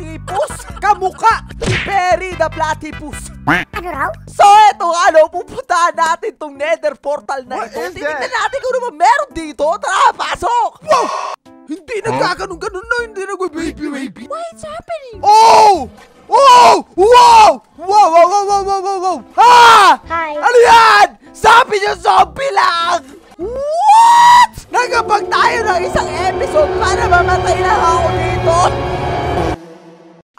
mga natipus. Kamuka ni Perry the Platypus. Ano raw? So, eto ano, pupuntahan natin tong nether portal na What ito. is Tingnan that? natin kung naman meron dito. Tara, pasok! Wow! Hindi nagkaganon-ganon na, hindi nag-baby-baby. What's happening? Oh! Oh! Wow! Wow, wow, wow, wow, wow, wow, wow! Ha! Hi. Ano yan? Sabi niyo zombie lang! What? Nagapag tayo ng isang episode para mamatay lang ako dito!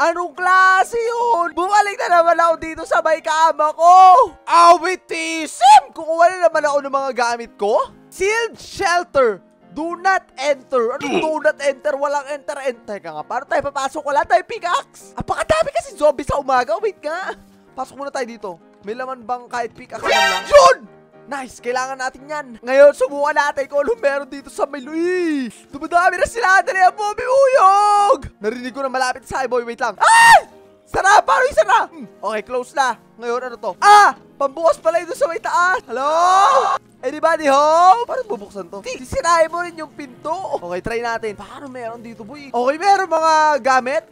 Anong klase yun? Bumalik na naman ako dito sa may kama ko! Awitisim! Kukuha na naman ako ng mga gamit ko? Sealed shelter! Do not enter. Ano do not enter? Walang enter, enter. Teka nga, paano tayo papasok? Wala tayo pickaxe. Apakadami kasi zombie sa umaga. Wait nga. Pasok muna tayo dito. May laman bang kahit pickaxe lang? Yun! Nice! Kailangan natin yan. Ngayon, subukan natin kung ano meron dito sa may Luis. Dumadami na sila. Dali ang bumibuyog! Narinig ko na malapit sa boy. Wait lang. Ay! Sara! Paano yung sara? Hmm, Okay, close na. Ngayon, ano to? Ah! Pambukas pala ito sa may taas. Hello? Anybody home? Paano bubuksan to? Sisirahin mo rin yung pinto. Okay, try natin. Paano meron dito, boy? Okay, meron mga gamit.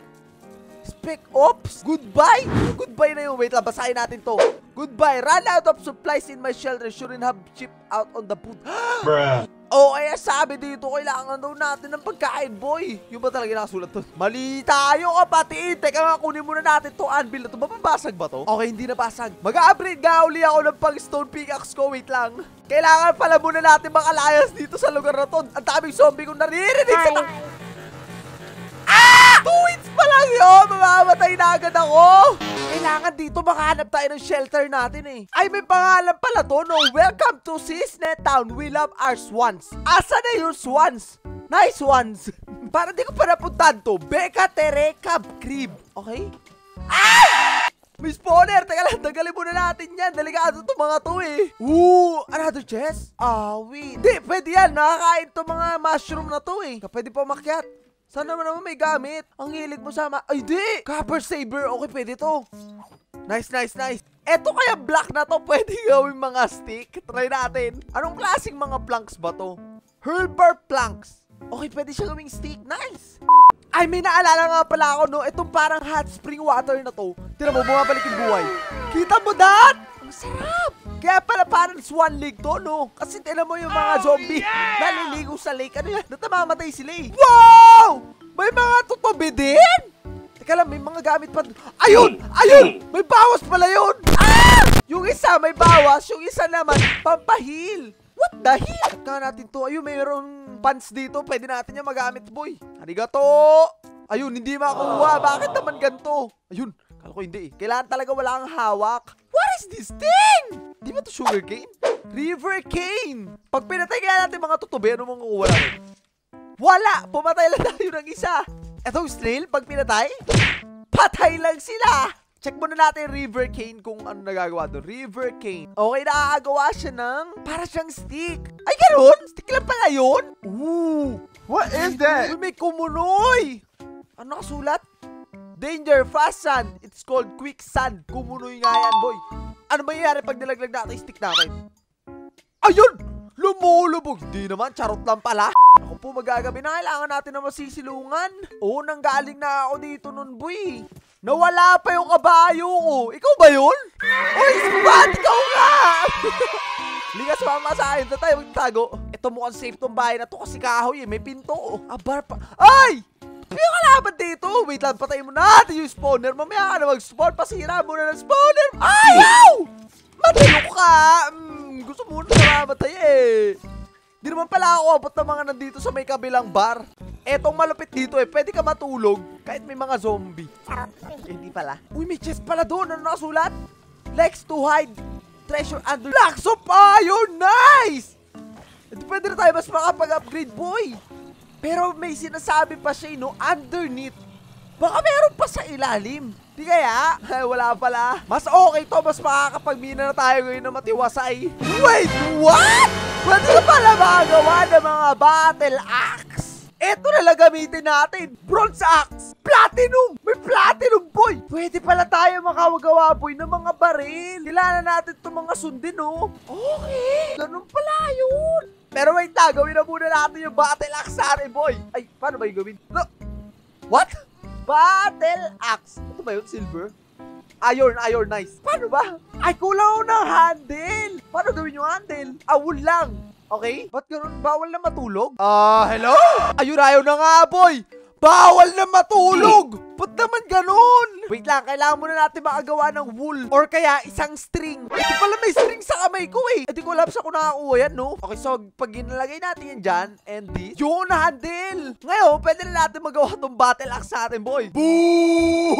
Spec Ops, goodbye! Goodbye na yung wait lang, basahin natin to. Goodbye, run out of supplies in my shelter. Shouldn't have chip out on the food. Bruh. Oh, kaya sabi dito, kailangan daw natin ng pagkain, boy. Yung ba talaga nakasulat to? Mali tayo, kapatid. Teka nga, kunin muna natin to anvil na to. Mapapasag ba to? Okay, hindi napasag. Mag-upgrade nga uli ako ng pang stone pickaxe ko. Wait lang. Kailangan pala muna natin makalayas dito sa lugar na to. Ang daming zombie kong naririnig sa... Ah! Two hits pa lang yun! Mamamatay na agad ako! Kailangan dito makahanap tayo ng shelter natin eh. Ay, may pangalan pala to, no? Welcome to Cisnet Town. We love our swans. Asa na yung swans? Nice ones. Para di ko pa napuntahan to. Becca Terecab Crib. Okay? Ah! May spawner! Teka lang, tagalin muna natin yan. Delikado to mga to eh. Ooh, another chest? Ah, wait. Di, pwede yan. Nakakain to mga mushroom na to eh. Pwede pa makyat. Sana naman naman may gamit. Ang hilig mo sa ma... Ay, di! Copper saber. Okay, pwede to. Nice, nice, nice. Eto kaya black na to, pwede gawin mga stick. Try natin. Anong klaseng mga planks ba to? Hurlbar planks. Okay, pwede siya gawing stick. Nice. Ay, may naalala nga pala ako, no? Itong parang hot spring water na to. Tira mo, bumabalik yung buhay. Kita mo, dat? Ang sarap! Kaya pala parang swan lake to, no? Kasi tinan mo yung mga zombie naliligo sa lake. Ano yan? Natamamatay sila eh. Wow! May mga tutubi din? Teka lang, may mga gamit pa. Ayun! Ayun! May bawas pala yun! Ah! Yung isa may bawas, yung isa naman pampahil. What the hell? Teka natin to. Ayun, mayroong pants dito. Pwede natin yung magamit, boy. Arigato! Ayun, hindi makuha. Bakit naman ganito? Ayun, kala ko hindi eh. Kailangan talaga wala kang hawak. What is this thing? Di ba to sugar cane? River cane! Pag pinatay kaya natin mga tutubi, ano mga kuha natin? Wala! Pumatay lang tayo ng isa. Etong snail, pag pinatay, patay lang sila. Check muna natin river cane kung ano nagagawa doon. River cane. Okay, nakakagawa siya ng para siyang stick. Ay, ganoon? Stick lang pala yun? Ooh! What is that? Uy, may kumunoy! Ano nakasulat? Danger, fast sand. It's called quicksand. Kumunoy nga yan, boy. Ano mangyayari pag nilaglag natin yung stick natin? Ayun! Lumulubog! Di naman, charot lang pala. Ako po magagabi na kailangan natin na masisilungan. Oo, nang galing na ako dito nun, boy. Nawala pa yung kabayo ko. Ikaw ba yun? Oy, Spat! Ikaw nga! Ligas mama sa akin. Doon tayo magtago. Ito mukhang safe tong bahay na to kasi kahoy eh. May pinto. Abar pa. Ay! May kalaban dito. Wait lang, patayin mo natin yung spawner. Mamaya ka na mag-spawn. Pasira mo na ng spawner. Ayaw! Matulog ka. Mm, gusto mo na mamatay eh. Di naman pala ako abot ng mga nandito sa may kabilang bar. Etong malupit dito eh, pwede ka matulog kahit may mga zombie. Eh, hindi pala. Uy, may chest pala doon. Ano nakasulat? Lex to hide treasure under blocks of iron. Nice! Pwede na tayo mas makapag-upgrade, boy. Pero may sinasabi pa siya, no? Underneath. Baka meron pa sa ilalim. Di kaya? Ay, wala pala. Mas okay to. Mas makakapagmina na tayo ngayon na matiwasay. Wait, what? Pwede na pala makagawa ng mga battle axe. Eto na lang gamitin natin. Bronze axe. Platinum. May platinum, boy. Pwede pala tayo makawagawa, boy, ng mga baril. Kailangan natin itong mga sundin, oh. Okay. Ganun pala yun. Pero wait na, gawin na muna natin yung battle axe sa atin, boy. Ay, paano ba yung gawin? No. What? Battle axe. Ito ba yun, silver? Iron, iron, nice. Paano ba? Ay, kulang ako ng handle. Paano gawin yung handle? Wool lang. Okay? Ba't ganun? Bawal na matulog? Ah, hello? Ayun, ayaw na nga, boy. Bawal na matulog! Ba't naman ganun? Wait lang, kailangan muna natin makagawa ng wool or kaya isang string. Ito pala may string sa kamay ko eh. Hindi ko alam sa kung nakakuha yan, no? Okay, so pag ginalagay natin yan dyan, and this, yun, handle! Ngayon, pwede na natin magawa tong battle axe sa atin, boy. Boom!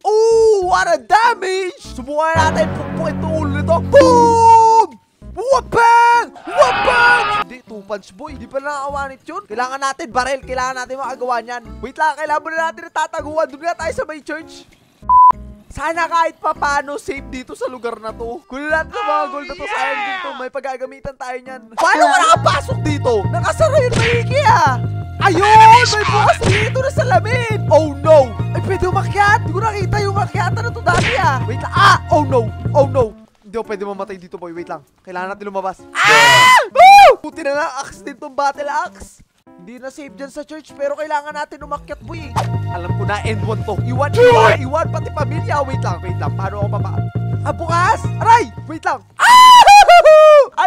Oh, what a damage! Subukan natin pukpukin itong ulo nito. Boom! Wapang! Wapang! Hindi, two punch boy. Hindi pa nakakawanit yun. Kailangan natin barrel. Kailangan natin makagawa niyan. Wait lang, kailangan muna natin natataguan. Doon nga tayo sa may church. Sana kahit papano safe dito sa lugar na to. Kunin natin ang mga gold na to. Sayang dito. May pagagamitan tayo niyan. Paano ka nakapasok dito? Nakasara yung maiki ah. Ayun! May bukas dito na salamin! Oh no! Ay, pwede umakyat! Hindi ko nakita yung umakyatan na to dati ah! Wait lang! Ah! Oh no! Oh no! Hindi ako pwede mamatay dito, boy. Wait lang. Kailangan natin lumabas. Ah! Woo! Puti na lang, axe din tong battle axe. Hindi na safe dyan sa church, pero kailangan natin umakyat, boy. Alam ko na, end one to. Iwan, iwan, iwan, pati pamilya. Wait lang, wait lang. Paano ako papa... Ah, bukas! Aray! Wait lang. Ah!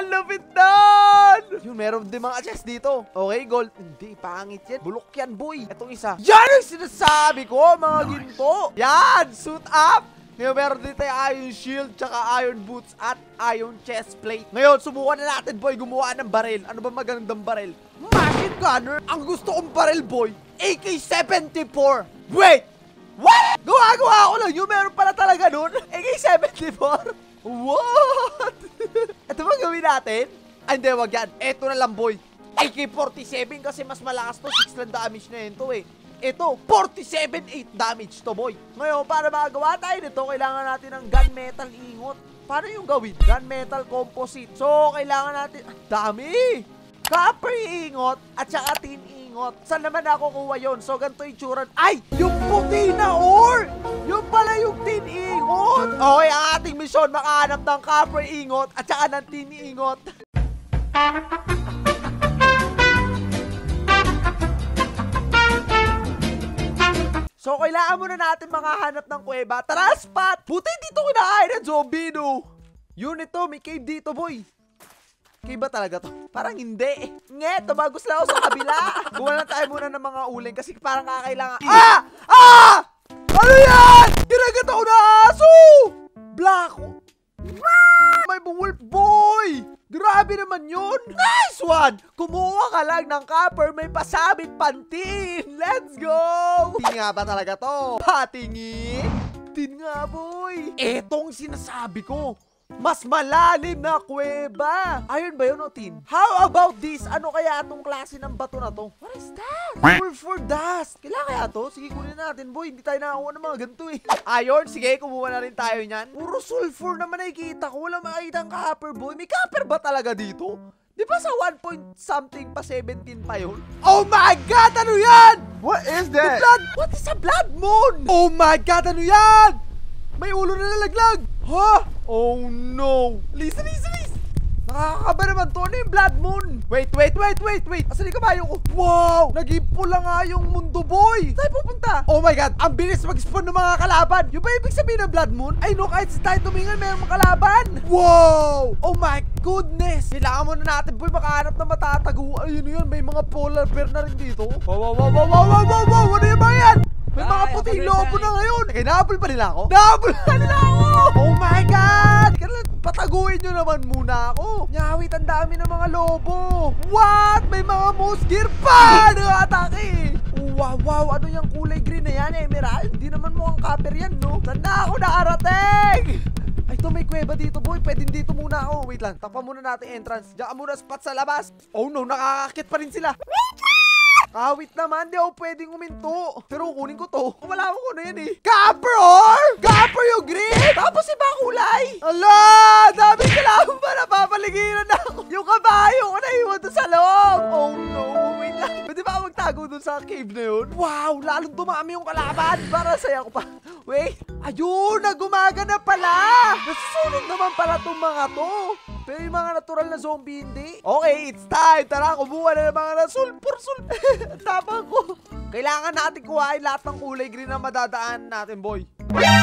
Ang lupit doon! Yung meron din mga chest dito. Okay, gold. Hindi, pangit yan. Bulok yan, boy. Itong isa. Yan ang sinasabi ko, mga ginto. Yan, suit up. Ngayon meron din tayo iron shield, tsaka iron boots at iron chest plate. Ngayon, subukan na natin, boy, gumawa ng baril. Ano ba magandang baril? Machine gunner. Ang gusto kong baril, boy, AK-74. Wait! What? Gawa-gawa ko lang yun. Meron pala talaga nun. AK-74? What? Ito ba gawin natin? Ay, hindi, wag yan. Ito na lang, boy. AK-47 kasi mas malakas to. 6 lang damage na yun to eh. Ito, 47-8 damage to, boy. Ngayon, para magawa tayo nito, kailangan natin ng gunmetal ingot. Paano yung gawin? Gunmetal composite. So, kailangan natin... Ang dami! Copper ingot at saka tin ingot. Saan naman ako kuha yun? So, ganito yung tsuran. Ay! Yung puti na ore! Yung pala yung tin ingot! Okay, ang ating misyon, makahanap ng copper ingot at saka ng tin ingot. So, kailangan muna natin makahanap ng kuweba. Tara, spot! Buti dito kinakain ng zombie, no? Yun ito, may cave dito, boy. Cave ba talaga to? Parang hindi. Nge, tumagos lang ako sa kabila. Gawa lang tayo muna ng mga uling kasi parang kakailangan... Ah! Ah! Ano yan? Kinagat ako na aso! Black. May wolf boy! Grabe naman yun! Nice one! Kumuha ka lang ng copper, may pasabit pantin! Let's go! Tin nga ba talaga to? Patingin? Tin nga, boy! Etong sinasabi ko! Mas malalim na kuweba! Ayun ba yun, o Tin? How about this? Ano kaya itong klase ng bato na to? What is that? Sulfur dust! Kailangan kaya to? Sige, kunin natin, boy. Hindi tayo nakakuha ng mga ganito eh. Iron? Sige, kumuha na rin tayo niyan. Puro sulfur naman nakikita ko. Wala makikita ang copper, boy. May copper ba talaga dito? Di ba sa 1 point something pa 17 pa yun? Oh my God! Ano yan? What is The that? blood! What is a blood moon? Oh my God! Ano yan? May ulo na nalaglag! Ha? Oh no! Lisa, Lisa, Lisa! Nakakakaba naman to. Ano yung blood moon? Wait, wait, wait, wait, wait. Asan yung kabayo ko? Wow! Naging pula nga yung mundo, boy! Saan pupunta? Oh my God! Ang bilis mag-spawn ng mga kalaban! Yung ba ibig sabihin ng blood moon? Ay no, kahit sa tayo tumingan, mayroong mga kalaban! Wow! Oh my goodness! Kailangan muna natin, boy, makahanap na matatago. Ayun yun, may mga polar bear na rin dito. Wow, wow, wow, wow, wow, wow, wow, wow! Ano yung mga yan? May mga Ay, puting lobo na ngayon. Eh, nahabol pa nila ako? Nahabol pa nila ako! Oh my God! Kailan pataguin nyo naman muna ako. Nyawit, ang dami ng mga lobo. What? May mga moose gear pa! Nakatake! Wow, wow, ano yung kulay green na yan, Emerald? Hindi naman mukhang copper yan, no? Saan na ako nakarating? Ay, ito may kuweba dito, boy. Pwede dito muna ako. Wait lang, tapa muna natin entrance. Diyan ka muna spot sa labas. Oh no, nakakakit pa rin sila. Kawit naman, di ako pwedeng uminto. Pero kunin ko to. Wala ako ano yan eh. Copper or? Copper yung green? Tapos iba kulay. Ala, dami kailangan pa napapaligiran na ako. Yung kabayo ko naiwan doon sa loob. Oh no, wait lang. Pwede ba magtago doon sa cave na yun? Wow, lalong dumami yung kalaban. Para saya ko pa. Wait, ayun, na pala. Naman pala tong mga to. Pero yung mga natural na zombie, hindi. Okay, it's time. Tara, kumuha na ng mga nasulpur sul. Tapang ko. Kailangan natin kuhain lahat ng kulay green na madadaan natin, boy.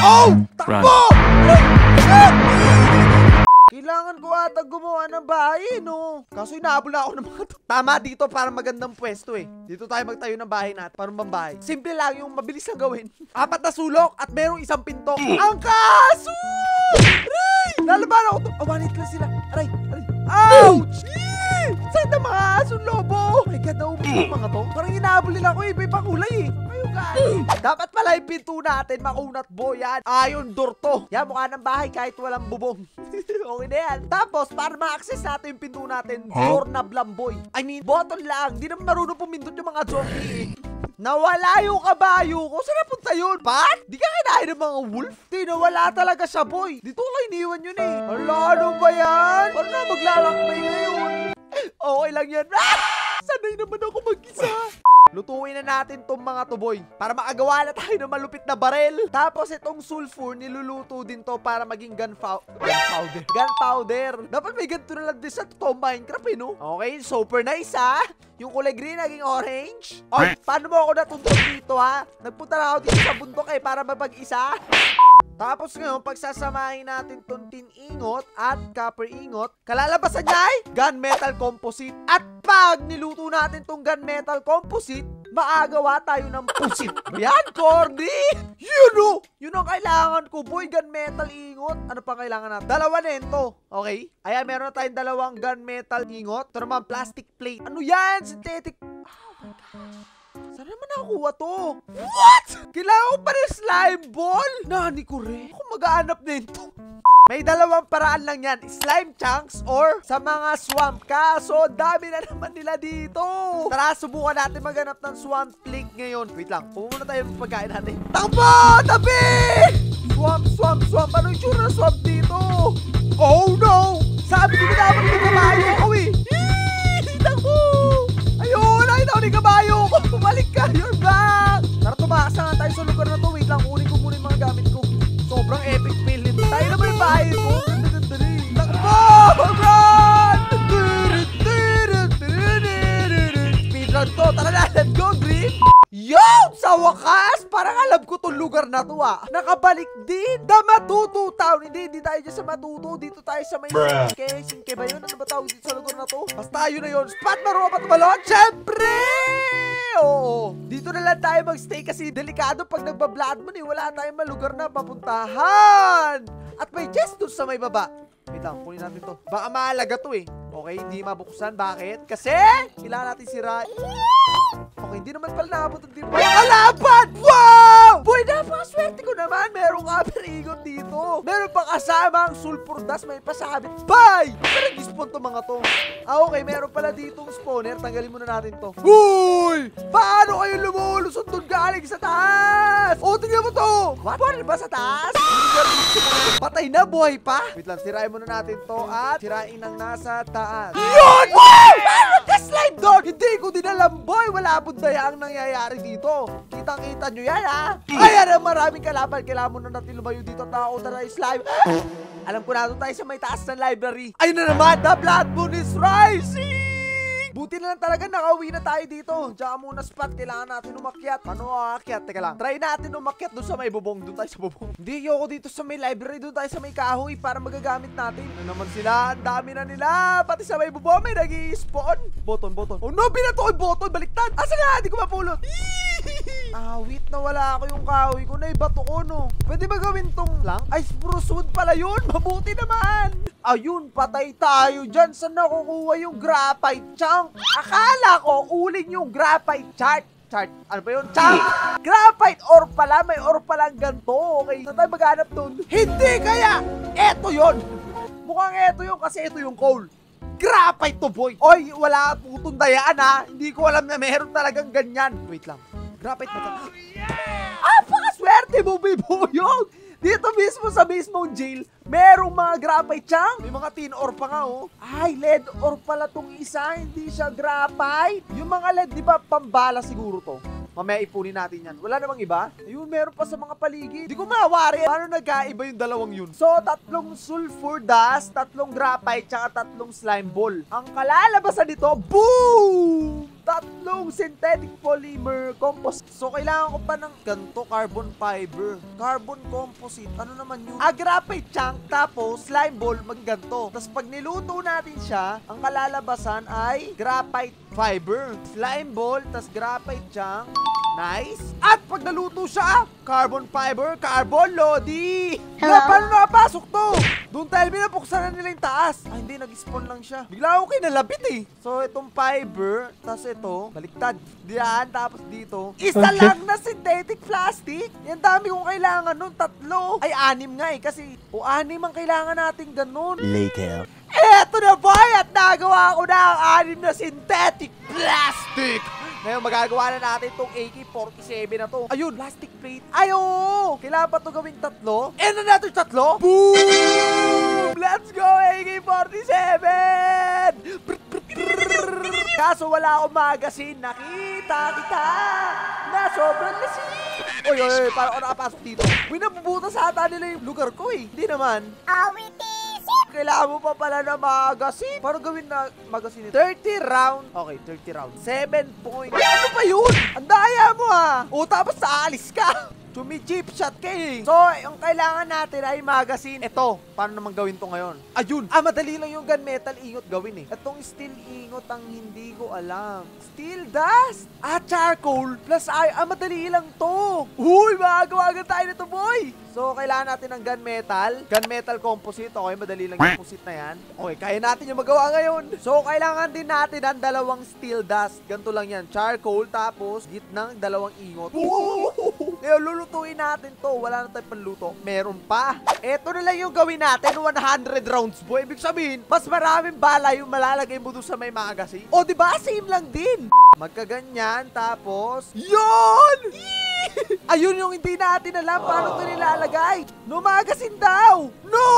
Oh! Takbo! Kailangan ko ata gumawa ng bahay, no? Kaso inahabol na ako ng mga to. Tama dito para magandang pwesto eh. Dito tayo magtayo ng bahay natin. Para bahay. Simple lang yung mabilis lang gawin. Apat na sulok at merong isang pinto. Ang kaso! Aray! Lalaban ako to. Oh, one hit lang sila. Aray! Aray! Ouch! Yee! Saan na mga asong lobo? Oh my god, naubos yung mga to. Parang inahabol nila ako eh. Iba-iba kulay eh. Ayun guys. Dapat pala yung pinto natin makunat bo yan. Ayon door to. Yan, mukha ng bahay kahit walang bubong. okay na yan. Tapos, para ma-access natin yung pinto natin, door na blamboy. I mean, button lang. Di naman marunong pumindot yung mga zombie eh. Nawala yung kabayo ko. Saan napunta yun? Pat? Di ka kinain ng mga wolf? Di, nawala talaga siya, boy. Dito ko iniwan yun eh. Hala, ano ba yan? Paano na maglalakbay ngayon? Okay lang yan. Ah! Sanay naman ako mag-isa. Lutuin na natin tong mga tuboy para makagawa na tayo ng malupit na barel. Tapos itong sulfur, niluluto din to para maging gunpowder. Gunpowder. Gunpowder. Dapat may ganito na lang din sa totoo Minecraft eh, no? Okay, super nice ha. Yung kulay green naging orange. Oy, paano mo ako natuntun dito ha? Nagpunta na ako dito sa bundok eh para mapag-isa. Tapos ngayon, pagsasamahin natin tong tin ingot at copper ingot, kalalabasan niya ay gunmetal composite. At pag niluto natin tong gunmetal composite, maagawa tayo ng pusit. Yan, Cordy! Yun o! Yun ang kailangan ko, boy. Gunmetal ingot. Ano pa kailangan natin? Dalawa na yun to. Okay? Ayan, meron na tayong dalawang gunmetal ingot. Ito naman, plastic plate. Ano yan? Synthetic. Oh my gosh. Saan naman nakuha to? What? Kailangan ko pa rin slime ball? Nani ko rin. Ako mag-aanap din to. May dalawang paraan lang yan. Slime chunks or sa mga swamp ka. So, dami na naman nila dito. Tara, subukan natin maghanap ng swamp lake ngayon. Wait lang. Pumunta tayo ng pagkain natin. Takbo! Tabi! Swamp, swamp, swamp. Anong tsura ng swamp dito? Oh no! Sabi ko na dapat may kabayo ako eh. Takbo! Ayun! Nakita ko ni kabayo ko! Bumalik ka! You're back! Tara, tumakas na tayo sa lugar na to. Wait lang, kunin ko muna yung mga gamit ko. Sobrang epic fail nito. Tayo naman yung bahay ko. Ganda-ganda rin. Takbo! Run! Yo! Sa wakas! Parang alam ko tong lugar na to ah. Nakabalik din. The Matuto Town. Hindi, hindi tayo dyan sa Matuto. Dito tayo sa may Bruh. Singke. Singke ba yun? Ano ba tawag dito sa lugar na to? Basta yun na yun. Spot marunong pa tumalon? Siyempre! Oo. Dito na lang tayo magstay kasi delikado pag nagbablood mo eh. Wala tayong malugar na papuntahan. At may chest dun sa may baba. Wait lang, kunin natin to. Baka mahalaga to eh. Okay, hindi mabuksan. Bakit? Kasi kailangan natin sira. Okay, hindi naman pala naabot ang tipo. Mga kalaban! Wow! Boy, napakaswerte ko naman. Merong copper ingot dito. Meron pa kasama ang sulfur dust. May pasabit. Bye! Pero nag-spawn to mga to. Ah, okay. Meron pala ditong spawner. Tanggalin muna natin to. Uy! Paano kayo lumulusot doon galing sa taas? O, tingnan mo to! What? Paano ba sa taas? Patay na, buhay pa? Wait lang, sirain muna natin to at sirain ang nasa taas. Yun! Wow! Paano ka-slide doon? Hindi ko din alam, boy. Wala po daya ang nangyayari dito. Kitang-kita nyo yan, ha? Ayan ang maraming kalaban. Kailangan mo na natin lumayo dito at nakakunta na slime. Alam ko na tayo sa may taas ng library. Ayun na naman, the blood moon is rising! Buti na lang talaga nakauwi na tayo dito. Diyan muna spot. Kailangan natin umakyat. Paano aakyat? Teka lang. Try natin umakyat doon sa may bubong. Doon tayo sa bubong. Hindi, ayoko dito sa may library. Doon tayo sa may kahoy para magagamit natin. Ano naman sila? Ang dami na nila. Pati sa may bubong may nag spawn Button, button. Oh no, binato ko yung button. Baliktad. Asa na? Hindi ko mapulot. Awit na wala ako yung kahoy ko. Naibato ko, no. Pwede ba gawin tong lang? Ay, spruce wood pala yun. Mabuti naman. Ayun, patay tayo dyan. Saan nakukuha yung graphite Akala ko uling yung graphite chart. Chart. Ano ba yun? Chunk! Graphite ore pala. May ore palang ganito. Okay. Saan tayo maghanap dun? Hindi kaya! Eto yon. Mukhang eto yun kasi ito yung coal. Graphite to boy! Oy, wala putong dayaan ha. Hindi ko alam na meron talagang ganyan. Wait lang. Graphite ba to? Ah, pakaswerte mo, Bibuyog! Dito mismo sa mismong jail, merong mga graphite chunk. May mga tin ore pa nga, oh. Ay, lead ore pala tong isa. Hindi siya graphite. Yung mga lead, di ba, pambala siguro to? Mamaya ipunin natin yan. Wala namang iba? Ayun, meron pa sa mga paligid. Di ko mawari. Paano nagkaiba yung dalawang yun? So, tatlong sulfur dust, tatlong graphite, tsaka tatlong slime ball. Ang kalalabasan nito, boom! Tatlong synthetic polymer compost. So, kailangan ko pa ng ganito, carbon fiber. Carbon composite. Ano naman yun? Ah, graphite chunk. Tapos, slime ball, magganto. Tapos, pag niluto natin siya, ang kalalabasan ay graphite fiber. Slime ball, tapos graphite chunk. Nice. At pag naluto siya, carbon fiber, carbon lodi. Hello? Na, paano nakapasok to? Doon tayo binabuksan na nila yung taas. Ay, hindi, nag-spawn lang siya. Bigla ako kinalapit eh. So, itong fiber, tapos ito, baliktad. Diyan, tapos dito. Isa lang na synthetic plastic. Yan dami kong kailangan nun, tatlo. Ay, anim nga eh, kasi, o anim ang kailangan natin ganun. Later. Eto na boy! At nagawa ko na ang anim na synthetic plastic! Ngayon, magagawa na natin itong AK-47 na to. Ayun, plastic plate. Ayo! Kailangan pa ito gawing tatlo? And another tatlo? Boom! Let's go, AK-47! Brr, brr, brr. Kaso wala akong magazine. Nakita kita na sobrang lasing. Oy, oy, oy, parang ako nakapasok dito. Uy, nabubutas ata nila yung lugar ko eh. Hindi naman. Kailangan mo pa pala na magazine. Paano gawin na magazine? 30 round. Okay, 30 round. 7 point. Ano pa yun? Ang daya mo ha. O tapos aalis ka. Chumi-chip shot eh. So, yung kailangan natin ay magazine. Ito, paano naman gawin to ngayon? Ayun. Ah, madali lang yung gunmetal ingot gawin eh. Itong steel ingot ang hindi ko alam. Steel dust? Ah, charcoal plus ay, ah, madali lang to. Uy, magagawa agad tayo nito, boy. So, kailangan natin ng gunmetal. Gunmetal composite. Okay, madali lang yung composite na yan. Okay, kaya natin yung magawa ngayon. So, kailangan din natin ng dalawang steel dust. Ganito lang yan. Charcoal, tapos gitnang dalawang ingot. Ngayon, lulutuin natin to. Wala na tayong panluto. Meron pa. Eto na lang yung gawin natin. 100 rounds, boy. Ibig sabihin, mas maraming bala yung malalagay mo doon sa may magazine. O, di ba? Same lang din. Magkaganyan, tapos... Yon! Ayun yung hindi natin alam paano ito nilalagay. No magazine daw! No!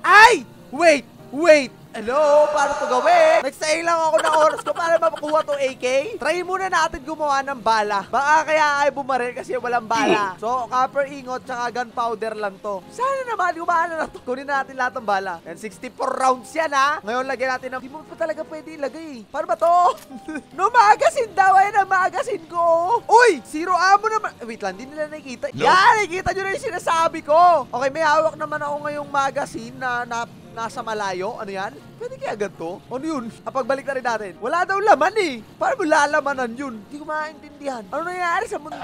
Ay! Wait! Wait! Hello? Paano to gawin? Nagsayang lang ako ng oras ko para mapakuha to AK. Try muna natin gumawa ng bala. Baka kaya ay bumaril kasi walang bala. So, copper ingot tsaka gunpowder lang to. Sana naman gumana na to. Kunin natin lahat ng bala. And 64 rounds yan ha. Ngayon lagyan natin ng... Hindi mo pa talaga pwede ilagay. Paano ba to? no magazine daw. Ayan ang magazine ko. Uy! Zero ammo naman. Wait lang, hindi nila nakikita. Yan! Nakikita nyo na yung sinasabi ko. Okay, may hawak naman ako ngayong magazine na, na nasa malayo. Ano yan? Pwede kaya ganito? Ano yun? Pagbalik na rin natin. Wala daw laman eh. Paano mo lalamanan yun? Hindi ko maintindihan. Ano nangyayari sa mundo?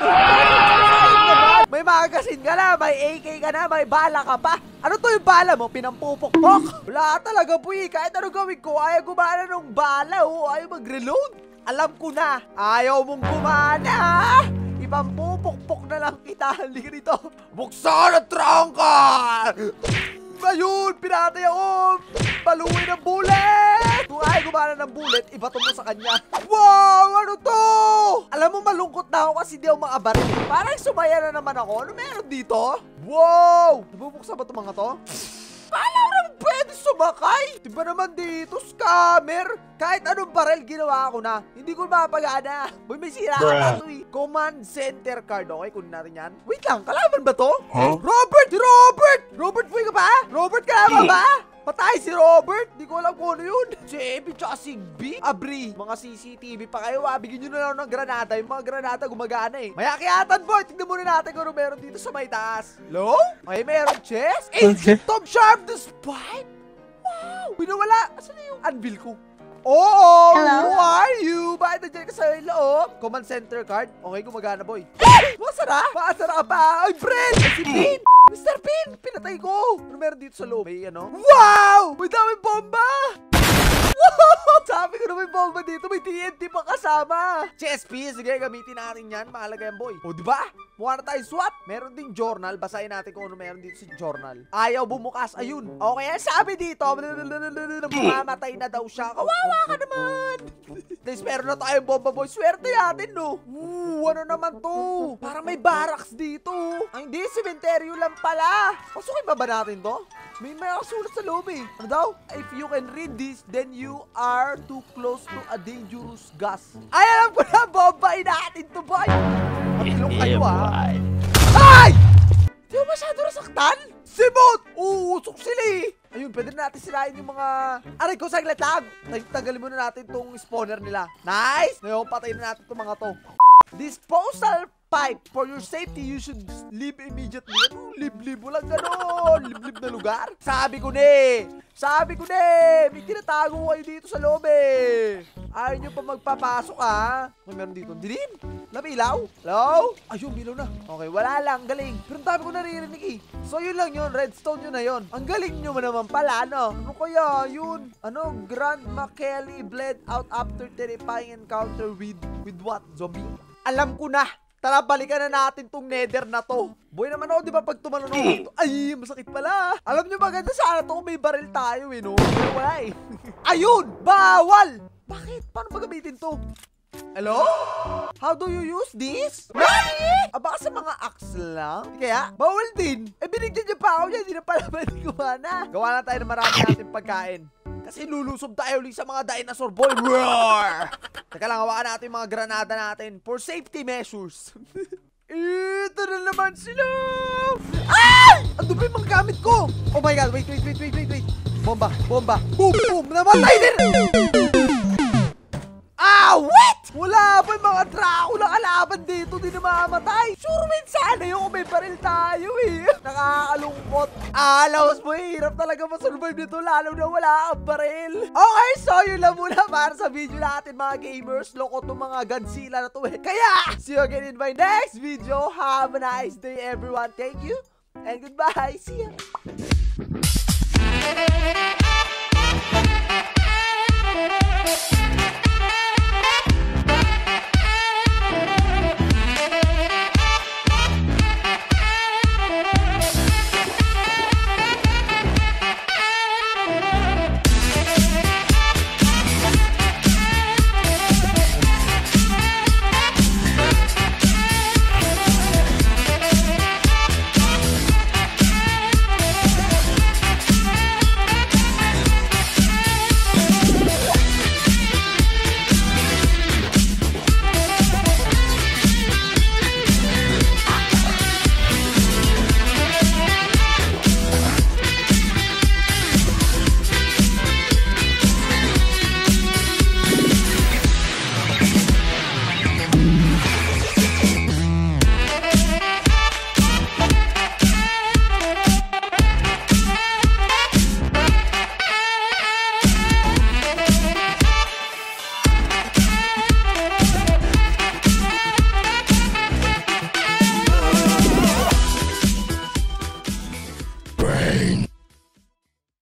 May magazine ka na, may AK ka na, may bala ka pa. Ano to yung bala mo? Pinampupok-pok? Wala talaga po eh. Kahit ano gawin ko, ayaw gumana ng bala oh. Ayaw mag-reload. Alam ko na. Ayaw mong gumana. Ipampupok-pok na lang kita. Halika dito. Buksan ang trangka! Ayun! Pinatay ako! Paluwi ng bullet! Kung ay gumana ng bullet, ibato mo sa kanya. Wow! Ano to? Alam mo, malungkot na ako kasi di ako makabaril. Parang sumaya na naman ako. Ano meron dito? Wow! Nabubuksan ba itong mga to? Paano ko naman pwede sumakay? Diba naman dito, scammer? Kahit anong barrel ginawa ko na, hindi ko mapagana. Uy, may sira ka eh. Command center card, okay? Kunin natin yan. Wait lang, kalaban ba to? Huh? Robert! Robert! Robert, fuy ka ba? Robert, kalaban ba? Patay si Robert! Di ko alam kung ano yun. Si Ebi tsaka si B. Abri. Mga CCTV pa kayo ah. Bigyan nyo na lang ng granada. Yung mga granada gumagana eh. Mayakiyatan boy. Tignan muna natin kung ano meron dito sa may taas. Hello? May meron chest? Eh, Tom Sharp the Spine? Wow! Pinawala. Asan na yung anvil ko? Oo! Hello? Who are you? Bakit nandiyan ka sa loob? Command center card? Okay, gumagana boy. Masara? Masara pa? Ay, friend! Si Pin! Mr. Pin! Pinatay ko! Ano meron dito sa loob? May ano? Wow! May daming bomba! Wow! Sabi ko na may bomba dito, may TNT pa kasama. CSP, sige, gamitin natin yan. Mahalaga yan, boy. O, di ba? Mukha na tayo SWAT. Meron ding journal. Basahin natin kung ano meron dito sa journal. Ayaw bumukas. Ayun. Okay, sabi dito, mamamatay na daw siya. Kawawa ka naman. Least meron na tayong bomba, boy. Swerte natin, no? Ooh, ano naman to? Parang may barracks dito. Ay, hindi. Cementerio lang pala. Pasukin ba ba natin to? May may sulat sa loob eh. Ano daw? If you can read this, then you are too close to a dangerous gas. Ay, alam ko na, bombayin natin to, boy! Matilong kayo, ah. Ay! Di ba masyado nasaktan? Simot! Uusok sila eh! Ayun, pwede na natin sirain yung mga... Aray ko, saglit lang! Tagalin muna natin tong spawner nila. Nice! Ngayon, patayin na natin tong mga to. Disposal pipe. For your safety, you should leave immediately. Ano? Liblib mo lang gano'n. Liblib na lugar. Sabi ko eh. Sabi ko eh. May tinatago kayo dito sa loob eh. Ayaw nyo pa magpapasok ah. May meron dito. Dilim? Namilaw? Hello? Ayun, bilaw na. Okay, wala lang. Galing. Pero ang dami ko naririnig eh. So yun lang yun. Redstone yun na yun. Ang galing nyo naman pala, no? Ano kaya yun? Ano? Grand McKelly bled out after terrifying encounter with... With what? Zombie? Alam ko na. Tara, balikan na natin tong nether na to. Boy naman ako, di ba, pag tumalon ako dito, ay, masakit pala. Alam nyo, maganda sana to kung may baril tayo, eh, no? Pero wala, eh. Ayun! Bawal! Bakit? Paano ba gamitin to? Hello? How do you use this? Nani? Ah, baka sa mga axe lang? Kaya, bawal din. Eh, binigyan niya pa ako niya, hindi na pala pwede gumana. Gawa na tayo ng marami natin pagkain. Kasi lulusob tayo ulit sa mga dinosaur boy. Roar! Teka lang, hawakan natin yung mga granada natin for safety measures. Ito na naman sila! Ay! Ang dumi mga gamit ko! Oh my god, wait, wait, wait, wait, wait, wait. Bomba, bomba. Boom, boom! Namatay din! Ah, what? Wala pa yung mga Dracula kalaban dito, di na mamamatay. Sure win sana yung kung may baril tayo eh. Nakakalungkot. Alawas mo, eh, hirap talaga masurvive nito lalo na wala kang baril. Okay, so yun lang muna para sa video natin mga gamers. Loko tong mga Godzilla na to eh. Kaya, see you again in my next video. Have a nice day everyone. Thank you and goodbye. See ya.